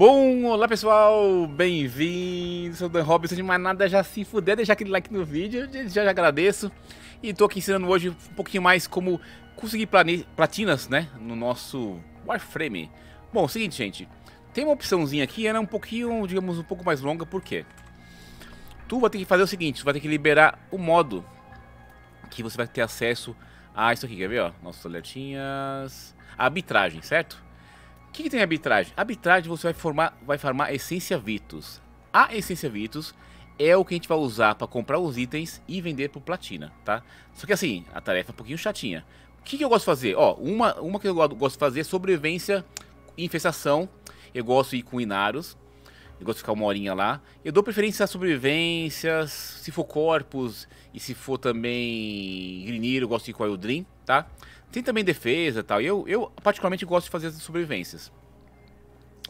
Bom, olá pessoal, bem-vindos, sou o Dan Robson, de mais nada já se fuder, deixar aquele like no vídeo, já, já agradeço. E tô aqui ensinando hoje um pouquinho mais como conseguir platinas, né, no nosso Warframe. Bom, é seguinte, gente, tem uma opçãozinha aqui, ela é um pouquinho, digamos, um pouco mais longa, por quê? Tu vai ter que fazer o seguinte, tu vai ter que liberar o modo que você vai ter acesso a isso aqui, quer ver, ó, nossas alertinhas, arbitragem, certo? O que, que, tem arbitragem? Arbitragem você vai formar, vai farmar Essência Vitus. A Essência Vitus é o que a gente vai usar para comprar os itens e vender por platina, tá? Só que assim, a tarefa é um pouquinho chatinha. O que, que eu gosto de fazer? Ó, uma, uma que eu gosto de fazer é sobrevivência infestação. Eu gosto de ir com Inaros. Eu gosto de ficar uma horinha lá. Eu dou preferência a sobrevivências, se for corpos e se for também Grinir, eu gosto de ir com a Eldrin, tá? Tem também defesa e tal. Eu, eu particularmente gosto de fazer as sobrevivências.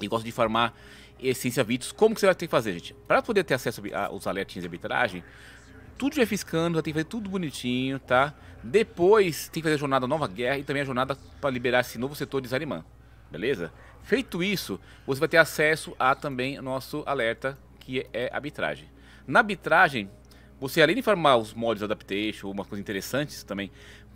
E gosto de farmar essência Vitus. Como que você vai ter que fazer, gente? Para poder ter acesso aos alertinhos de arbitragem, tudo já fiscando, vai ter que fazer tudo bonitinho, tá? Depois tem que fazer a jornada Nova Guerra e também a jornada para liberar esse novo setor de Zarimã. Beleza? Feito isso, você vai ter acesso a também nosso alerta, que é arbitragem. Na arbitragem, você além de farmar os mods adaptation, umas coisas interessantes também,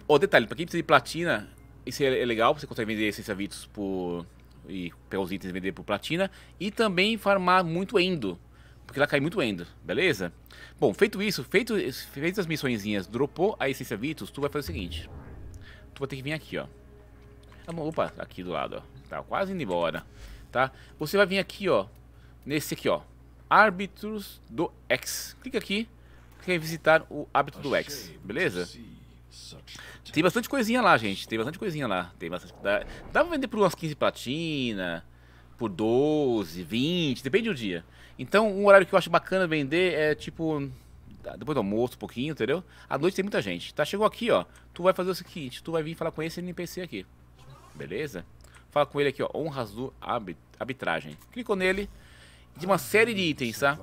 o detalhe, pra quem precisa de platina, isso é, é legal, você consegue vender essência Vitus por. e pegar os itens e vender por platina. E também farmar muito endo. Porque lá cai muito endo, beleza? Bom, feito isso, feito, feito as missõezinhas, dropou a essência Vitus, tu vai fazer o seguinte. Tu vai ter que vir aqui, ó. Opa, aqui do lado, ó. Tá quase indo embora, tá? Você vai vir aqui, ó. Nesse aqui, ó. Árbitros do X. Clica aqui. Quer visitar o árbitro do X, beleza? Tem bastante coisinha lá, gente. Tem bastante coisinha lá. Tem bastante... Dá, dá pra vender por umas 15 platina, por 12, 20, depende do dia. Então, um horário que eu acho bacana vender é tipo depois do almoço, um pouquinho, entendeu? À noite tem muita gente. Tá, chegou aqui, ó. Tu vai fazer o seguinte, tu vai vir falar com esse NPC aqui. Beleza? Fala com ele aqui, ó. Honras do arbitragem. Clicou nele. De uma série de itens, tá?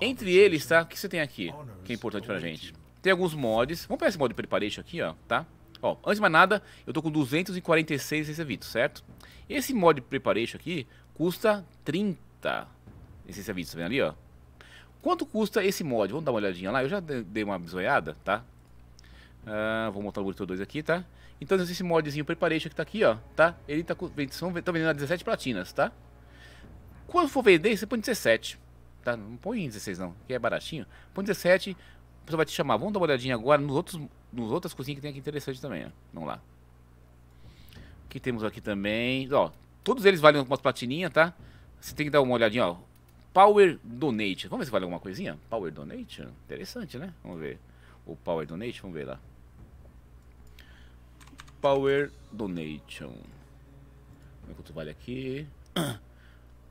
Entre eles, tá? O que você tem aqui? Que é importante pra gente. Tem alguns mods. Vamos pegar esse mod de preparation aqui, ó, tá? Ó, antes de mais nada, eu tô com 246 recebidos, certo? Esse mod de preparation aqui custa 30 esses serviços, tá vendo ali, ó? Quanto custa esse mod? Vamos dar uma olhadinha lá. Eu já dei uma bisoiada, tá? Uh, vou montar o monitor 2 aqui, tá? Então esse modzinho preparation que tá aqui, ó, tá? Ele tá, tá vendendo a 17 platinas, tá? Quando for vender, você põe 17, tá? Não põe 16 não, que é baratinho. Põe 17, pessoa vai te chamar. Vamos dar uma olhadinha agora nos outros, nos outras coisinhas que tem aqui interessante também, ó. Vamos lá. O que temos aqui também? Ó, todos eles valem umas platininhas, tá? Você tem que dar uma olhadinha, ó. Power Donate. Vamos ver se vale alguma coisinha? Power Donate? Interessante, né? Vamos ver. O Power Donate, vamos ver lá. Power Donation. Quanto vale aqui?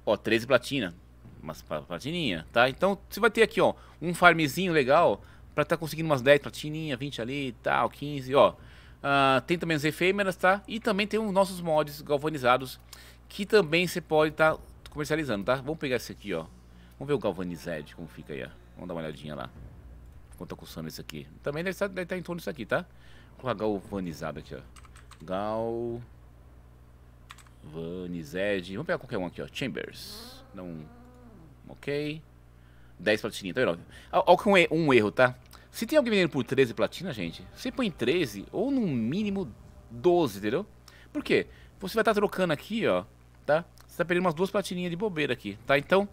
Ó, 13 platina. Umas platininha, tá? Então, você vai ter aqui, ó, um farmzinho legal Pra tá conseguindo umas 10 platininha, 20 ali e tal, 15, ó. Uh, tem também as efêmeras, tá? E também tem os nossos mods galvanizados, que também você pode estar tá comercializando, tá? Vamos pegar esse aqui, ó. Vamos ver o galvanized, como fica aí, ó. Vamos dar uma olhadinha lá. Quanto tá custando esse aqui. Também deve estar, deve estar em torno disso aqui, tá? Vou colocar galvanizado aqui, ó. Gal... Vanized. Vamos pegar qualquer um aqui, ó. Chambers. Não... Ok. 10 platininhas, tá vendo? Olha um, um erro, tá? Se tem alguém vendendo por 13 platina, gente, você põe 13 ou no mínimo 12, entendeu? Por quê? Você vai estar tá trocando aqui, ó, tá? Você tá perdendo umas duas platininhas de bobeira aqui, tá? Então,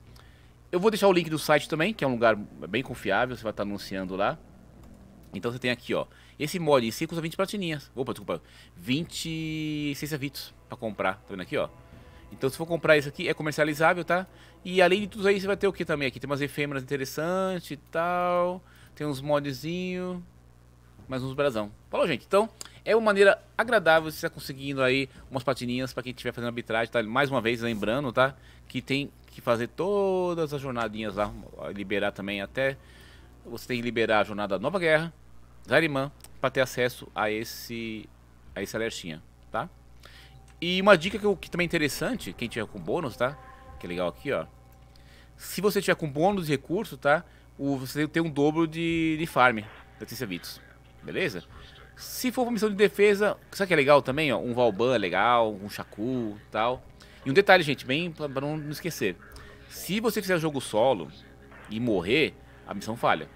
eu vou deixar o link do site também, que é um lugar bem confiável, você vai estar tá anunciando lá. Então você tem aqui, ó, esse mod em si custa 20 platininhas. Opa, desculpa, 26 avitos pra comprar, tá vendo aqui, ó? Então se for comprar isso aqui, é comercializável, tá? E além de tudo aí, você vai ter o que também aqui? Tem umas efêmeras interessantes e tal... Tem uns modzinho, mais uns brasão. Falou, gente. Então, é uma maneira agradável de você estar conseguindo aí umas patininhas para quem estiver fazendo arbitragem, tá? Mais uma vez, lembrando, tá? Que tem que fazer todas as jornadinhas lá, liberar também até... Você tem que liberar a jornada Nova Guerra, Zarimã, para ter acesso a esse, a esse alertinha, tá? E uma dica que, que também é interessante, quem tiver com bônus, tá? Que é legal aqui, ó. Se você tiver com bônus de recurso, tá? o, você tem um dobro de, de farm da Tícia Vitus. Beleza? Se for uma missão de defesa, sabe que é legal também? Ó? Um Valban é legal, um Shaku tal. E um detalhe, gente, bem pra não esquecer. Se você fizer jogo solo e morrer, a missão falha.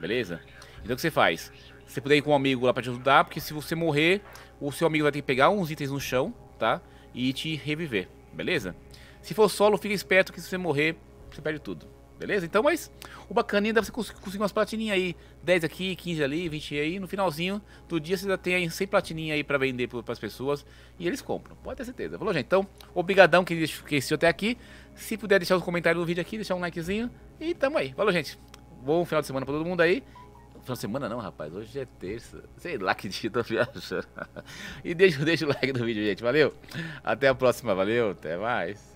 Beleza? Então o que você faz? Você puder ir com um amigo lá pra te ajudar, porque se você morrer, o seu amigo vai ter que pegar uns itens no chão, tá? E te reviver, beleza? Se for solo, fica esperto que se você morrer, você perde tudo. Beleza? Então, mas o bacaninha deve você conseguir umas platininhas aí. 10 aqui, 15 ali, 20 aí. No finalzinho do dia você já tem aí 100 platininhas aí pra vender pras pessoas. E eles compram. Pode ter certeza. Falou, gente? Então, obrigadão que assistiu até aqui. Se puder deixar os comentários do vídeo aqui, deixar um likezinho. E tamo aí. Falou, gente. Bom final de semana pra todo mundo aí. Final de semana não, rapaz. Hoje é terça. Sei lá que dia tô viajando. e deixa, deixa o like no vídeo, gente. Valeu. Até a próxima. Valeu. Até mais.